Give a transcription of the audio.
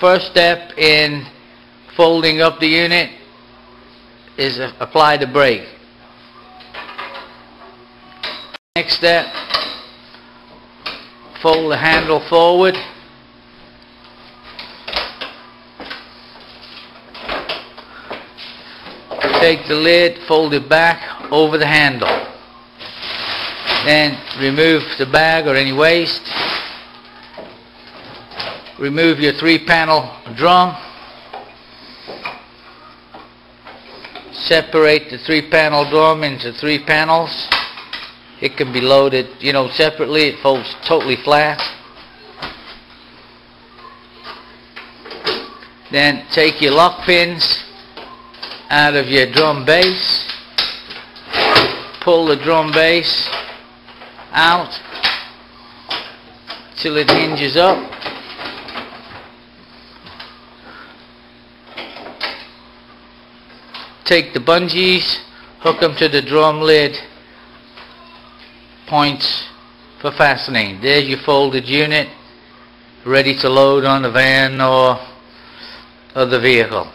first step in folding up the unit is apply the brake. Next step, fold the handle forward. Take the lid, fold it back over the handle. Then remove the bag or any waste. Remove your three panel drum. Separate the three panel drum into three panels. It can be loaded, you know, separately. It folds totally flat. Then take your lock pins out of your drum base. Pull the drum base out till it hinges up. Take the bungees, hook them to the drum lid points for fastening. There's your folded unit ready to load on the van or, the vehicle.